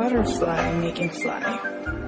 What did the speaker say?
butterfly making fly.